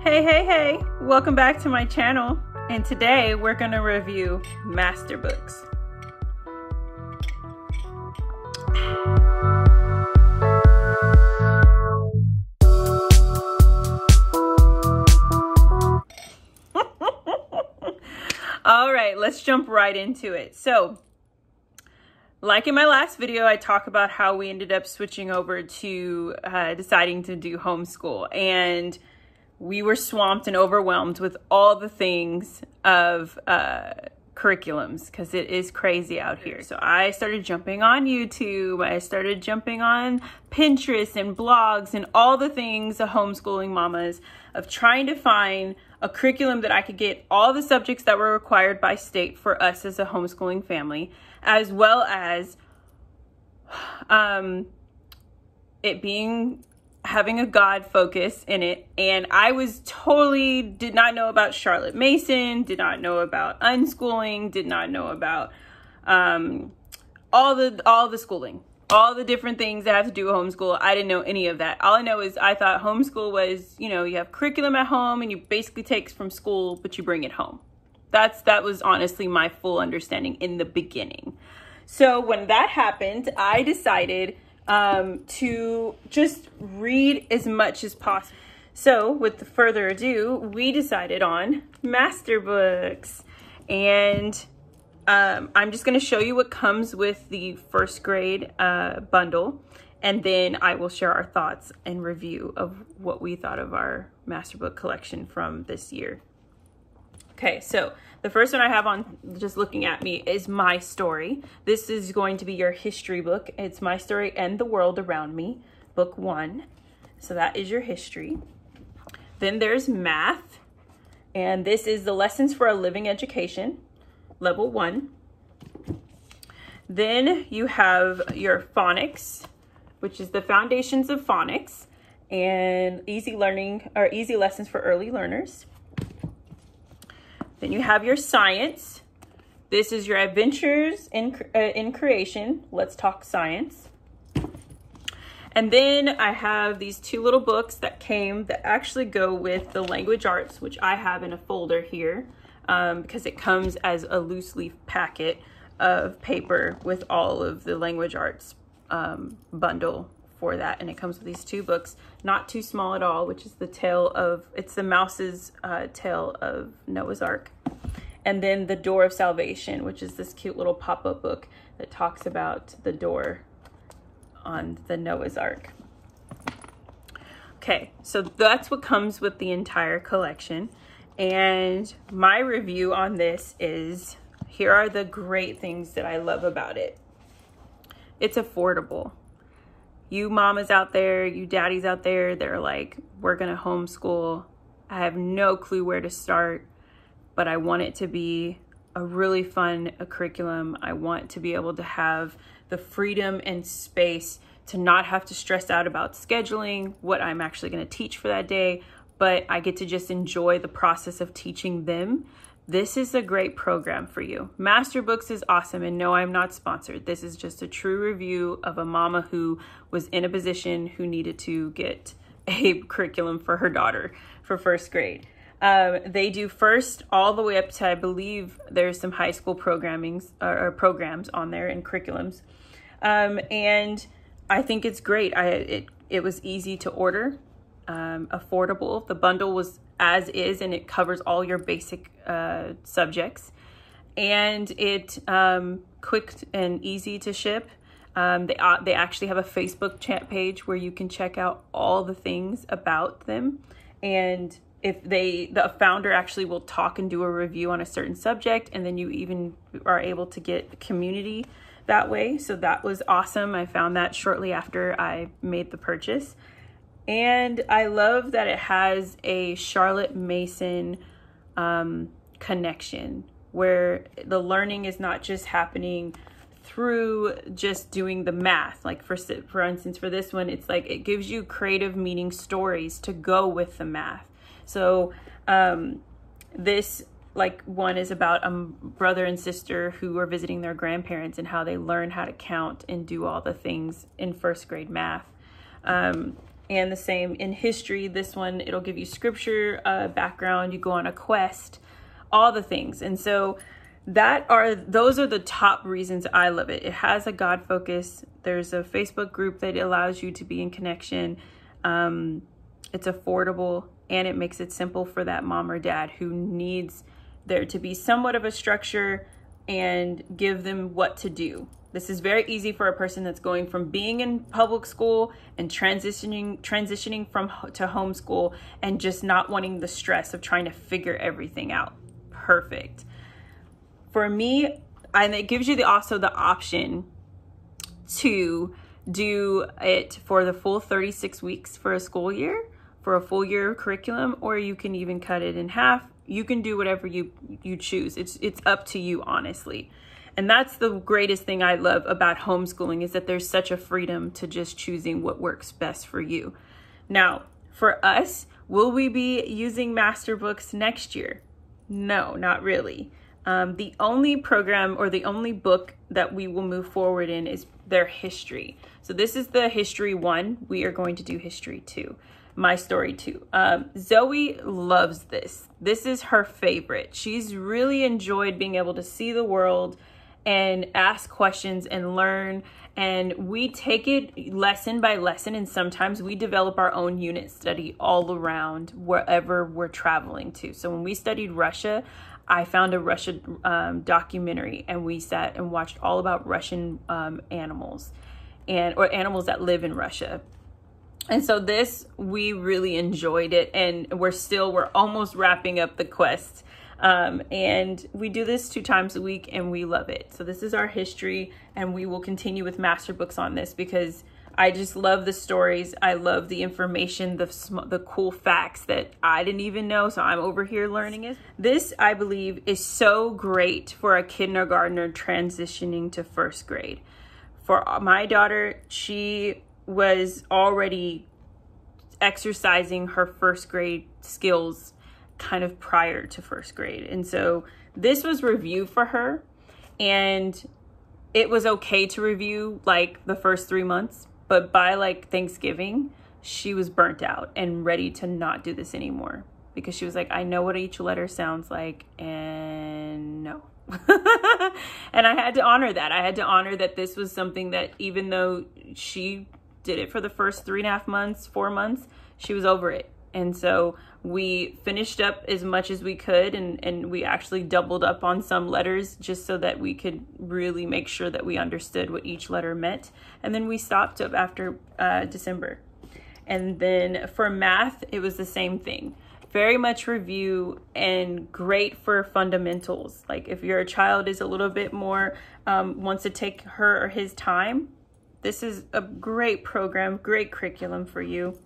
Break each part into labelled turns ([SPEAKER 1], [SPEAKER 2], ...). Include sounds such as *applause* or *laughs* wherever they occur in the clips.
[SPEAKER 1] Hey, hey, hey, welcome back to my channel. And today we're gonna review master books. *laughs* All right, let's jump right into it. So, like in my last video, I talk about how we ended up switching over to uh, deciding to do homeschool. And we were swamped and overwhelmed with all the things of uh, curriculums because it is crazy out here. So I started jumping on YouTube, I started jumping on Pinterest and blogs and all the things of homeschooling mamas of trying to find a curriculum that I could get all the subjects that were required by state for us as a homeschooling family, as well as um, it being having a God focus in it. And I was totally did not know about Charlotte Mason, did not know about unschooling, did not know about um, all the all the schooling, all the different things that have to do with homeschool. I didn't know any of that. All I know is I thought homeschool was, you know, you have curriculum at home and you basically take from school, but you bring it home. That's that was honestly my full understanding in the beginning. So when that happened, I decided um, to just read as much as possible. So, with further ado, we decided on master books. And um, I'm just going to show you what comes with the first grade uh, bundle. And then I will share our thoughts and review of what we thought of our master book collection from this year. Okay, so the first one I have on just looking at me is My Story. This is going to be your history book. It's My Story and the World Around Me, book one. So that is your history. Then there's math, and this is the Lessons for a Living Education, level one. Then you have your phonics, which is the foundations of phonics and easy learning or easy lessons for early learners. Then you have your science. This is your adventures in, uh, in creation. Let's talk science. And then I have these two little books that came that actually go with the language arts, which I have in a folder here um, because it comes as a loose leaf packet of paper with all of the language arts um, bundle for that. And it comes with these two books, not too small at all, which is the tale of, it's the mouse's uh, tale of Noah's Ark. And then The Door of Salvation, which is this cute little pop-up book that talks about the door on the Noah's Ark. Okay, so that's what comes with the entire collection. And my review on this is, here are the great things that I love about it. It's affordable you mamas out there, you daddies out there that are like, we're to homeschool. I have no clue where to start, but I want it to be a really fun a curriculum. I want to be able to have the freedom and space to not have to stress out about scheduling, what I'm actually to teach for that day, but I get to just enjoy the process of teaching them this is a great program for you. Master Books is awesome, and no, I'm not sponsored. This is just a true review of a mama who was in a position who needed to get *laughs* a curriculum for her daughter for first grade. Um, they do first all the way up to, I believe, there's some high school programmings or, programs on there and curriculums. Um, and I think it's great. I it it was easy to order, um, affordable. The bundle was as is and it covers all your basic uh, subjects. And it um, quick and easy to ship. Um, they, uh, they actually have a Facebook chat page where you can check out all the things about them. And if they, the founder actually will talk and do a review on a certain subject, and then you even are able to get community that way. So that was awesome. I found that shortly after I made the purchase. And I love that it has a Charlotte Mason um, connection where the learning is not just happening through just doing the math. Like for, for instance, for this one, it's like it gives you creative meaning stories to go with the math. So um, this like one is about a brother and sister who are visiting their grandparents and how they learn how to count and do all the things in first grade math. Um, And the same in history. This one, it'll give you scripture uh, background. You go on a quest, all the things. And so that are those are the top reasons I love it. It has a God focus. There's a Facebook group that allows you to be in connection. Um, it's affordable and it makes it simple for that mom or dad who needs there to be somewhat of a structure and give them what to do. This is very easy for a person that's going from being in public school and transitioning transitioning from to homeschool and just not wanting the stress of trying to figure everything out. Perfect. For me, and it gives you the also the option to do it for the full 36 weeks for a school year, for a full year curriculum, or you can even cut it in half. You can do whatever you you choose. It's it's up to you, honestly. And that's the greatest thing I love about homeschooling is that there's such a freedom to just choosing what works best for you. Now, for us, will we be using master books next year? No, not really. Um, the only program or the only book that we will move forward in is their history. So this is the history one. We are going to do history two, my story two. Um, Zoe loves this. This is her favorite. She's really enjoyed being able to see the world and ask questions and learn. And we take it lesson by lesson, and sometimes we develop our own unit study all around wherever we're traveling to. So when we studied Russia, I found a Russian um, documentary, and we sat and watched all about Russian um, animals and or animals that live in Russia. And so this, we really enjoyed it, and we're still we're almost wrapping up the quest um, and we do this two times a week and we love it. So this is our history and we will continue with master books on this because I just love the stories. I love the information, the the cool facts that I didn't even know. So I'm over here learning it. This, I believe, is so great for a kindergartner transitioning to first grade. For my daughter, she was already exercising her first grade skills kind of prior to first grade. And so this was review for her and it was okay to review like the first three months, but by like Thanksgiving, she was burnt out and ready to not do this anymore because she was like, I know what each letter sounds like and no. *laughs* and I had to honor that. I had to honor that this was something that even though she did it for the first three and a half months, four months, she was over it. And so we finished up as much as we could and, and we actually doubled up on some letters just so that we could really make sure that we understood what each letter meant. And then we stopped up after uh, December. And then for math, it was the same thing. Very much review and great for fundamentals. Like if your child is a little bit more, um, wants to take her or his time, this is a great program, great curriculum for you.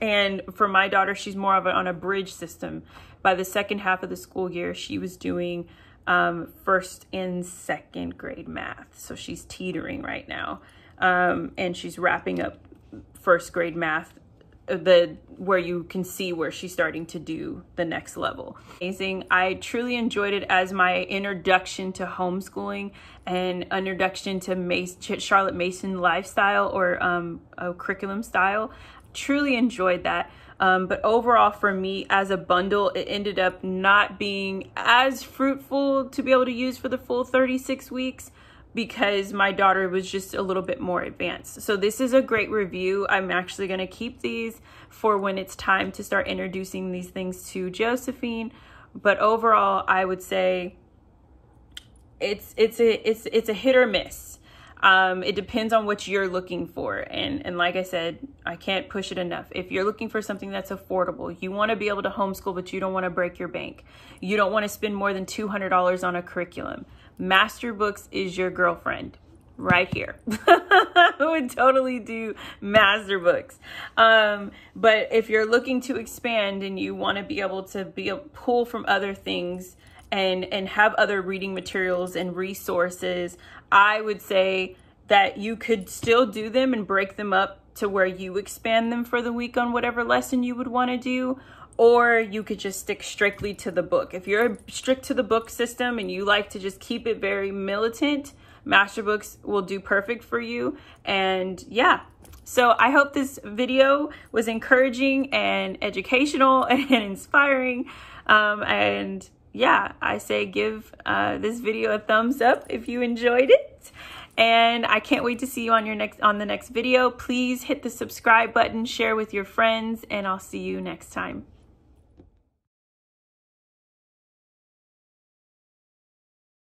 [SPEAKER 1] And for my daughter, she's more of a, on a bridge system. By the second half of the school year, she was doing um, first and second grade math. So she's teetering right now. Um, and she's wrapping up first grade math uh, the where you can see where she's starting to do the next level. Amazing. I truly enjoyed it as my introduction to homeschooling and introduction to Mason, Charlotte Mason lifestyle or um, curriculum style truly enjoyed that. Um, but overall, for me as a bundle, it ended up not being as fruitful to be able to use for the full 36 weeks because my daughter was just a little bit more advanced. So this is a great review. I'm actually going to keep these for when it's time to start introducing these things to Josephine. But overall, I would say it's it's a it's it's a hit or miss. Um, it depends on what you're looking for. And, and like I said, I can't push it enough. If you're looking for something that's affordable, you want to be able to homeschool, but you don't want to break your bank. You don't want to spend more than $200 on a curriculum. Master Books is your girlfriend right here. I *laughs* would totally do master books. Um, but if you're looking to expand and you want to be able to be a pull from other things and and have other reading materials and resources, I would say that you could still do them and break them up to where you expand them for the week on whatever lesson you would want to do or you could just stick strictly to the book. If you're strict to the book system and you like to just keep it very militant, Master Books will do perfect for you. And yeah, So I hope this video was encouraging and educational *laughs* and inspiring. Um, and yeah, I say give uh, this video a thumbs up if you enjoyed it. And I can't wait to see you on your next on the next video. Please hit the subscribe button, share with your friends, and I'll see you next time.